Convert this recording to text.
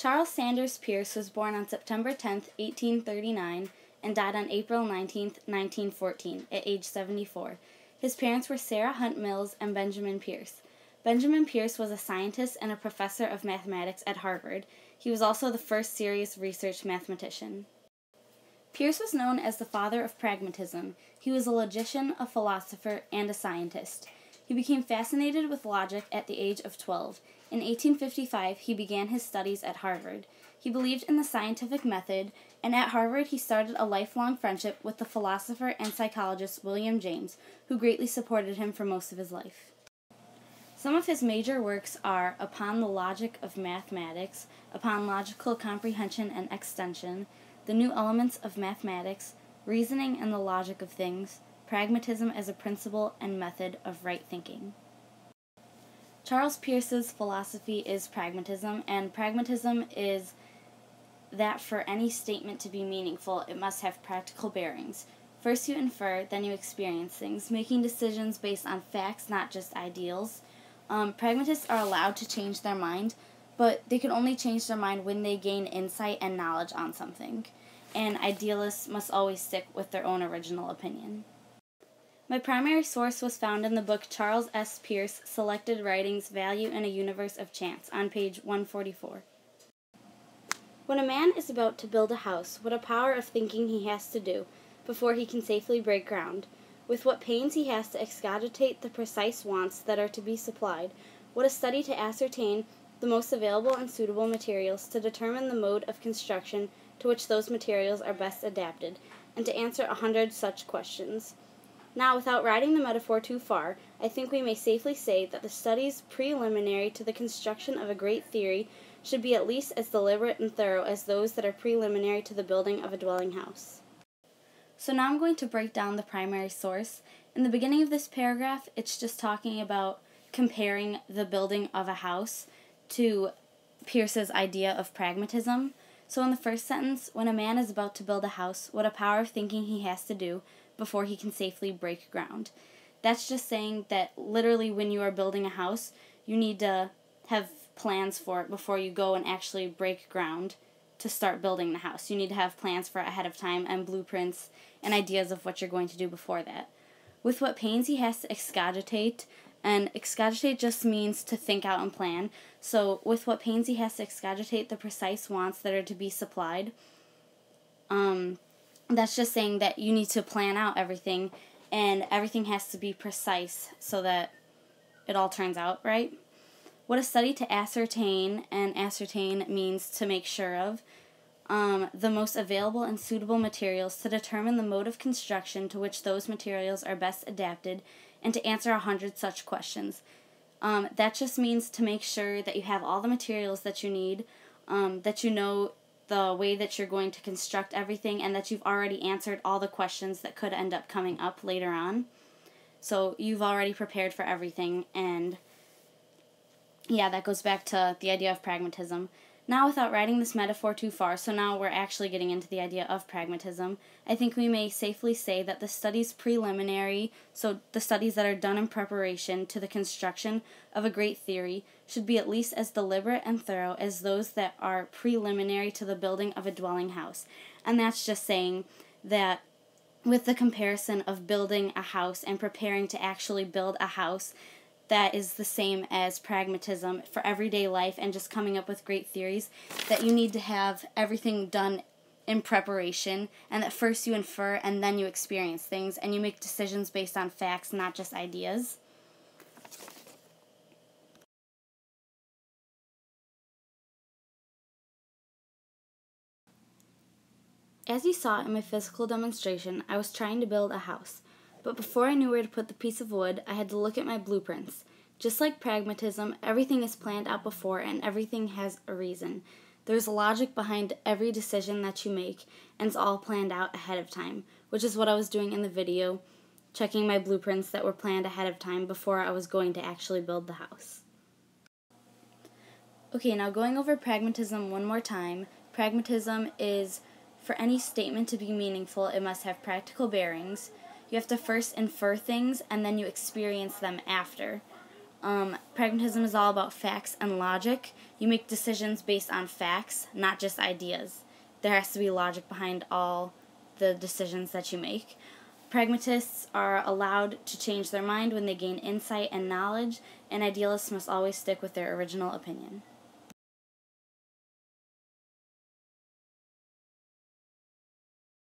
Charles Sanders Peirce was born on September 10, 1839, and died on April 19, 1914, at age 74. His parents were Sarah Hunt Mills and Benjamin Peirce. Benjamin Peirce was a scientist and a professor of mathematics at Harvard. He was also the first serious research mathematician. Peirce was known as the father of pragmatism. He was a logician, a philosopher, and a scientist. He became fascinated with logic at the age of 12. In 1855, he began his studies at Harvard. He believed in the scientific method, and at Harvard he started a lifelong friendship with the philosopher and psychologist William James, who greatly supported him for most of his life. Some of his major works are Upon the Logic of Mathematics, Upon Logical Comprehension and Extension, The New Elements of Mathematics, Reasoning and the Logic of Things, Pragmatism as a Principle and Method of Right Thinking. Charles Peirce's philosophy is pragmatism, and pragmatism is that for any statement to be meaningful, it must have practical bearings. First, you infer, then you experience things, making decisions based on facts, not just ideals. Um, pragmatists are allowed to change their mind, but they can only change their mind when they gain insight and knowledge on something. And idealists must always stick with their own original opinion. My primary source was found in the book Charles S. Peirce Selected Writings Value in a Universe of Chance on page 144. When a man is about to build a house, what a power of thinking he has to do before he can safely break ground, with what pains he has to excogitate the precise wants that are to be supplied, what a study to ascertain the most available and suitable materials to determine the mode of construction to which those materials are best adapted, and to answer a hundred such questions. Now, without riding the metaphor too far, I think we may safely say that the studies preliminary to the construction of a great theory should be at least as deliberate and thorough as those that are preliminary to the building of a dwelling house. So now I'm going to break down the primary source. In the beginning of this paragraph, it's just talking about comparing the building of a house to Peirce's idea of pragmatism. So in the first sentence, when a man is about to build a house, what a power of thinking he has to do before he can safely break ground. That's just saying that literally when you are building a house, you need to have plans for it before you go and actually break ground to start building the house. You need to have plans for it ahead of time and blueprints and ideas of what you're going to do before that. With what pains he has to excogitate, and excogitate just means to think out and plan. So, with what pains he has to excogitate the precise wants that are to be supplied, um, that's just saying that you need to plan out everything and everything has to be precise so that it all turns out right. What a study to ascertain, and ascertain means to make sure of, um, the most available and suitable materials to determine the mode of construction to which those materials are best adapted, and to answer a hundred such questions. Um, that just means to make sure that you have all the materials that you need, um, that you know the way that you're going to construct everything and that you've already answered all the questions that could end up coming up later on. So you've already prepared for everything and yeah, that goes back to the idea of pragmatism. Now, without writing this metaphor too far, so now we're actually getting into the idea of pragmatism, I think we may safely say that the studies preliminary, so the studies that are done in preparation to the construction of a great theory, should be at least as deliberate and thorough as those that are preliminary to the building of a dwelling house. And that's just saying that with the comparison of building a house and preparing to actually build a house, that is the same as pragmatism for everyday life and just coming up with great theories that you need to have everything done in preparation and that first you infer and then you experience things and you make decisions based on facts not just ideas As you saw in my physical demonstration, I was trying to build a house. But before I knew where to put the piece of wood, I had to look at my blueprints. Just like pragmatism, everything is planned out before and everything has a reason. There's a logic behind every decision that you make, and it's all planned out ahead of time, which is what I was doing in the video, checking my blueprints that were planned ahead of time before I was going to actually build the house. Okay, now going over pragmatism one more time. Pragmatism is for any statement to be meaningful, it must have practical bearings. You have to first infer things and then you experience them after. Um, pragmatism is all about facts and logic. You make decisions based on facts, not just ideas. There has to be logic behind all the decisions that you make. Pragmatists are allowed to change their mind when they gain insight and knowledge, and idealists must always stick with their original opinion.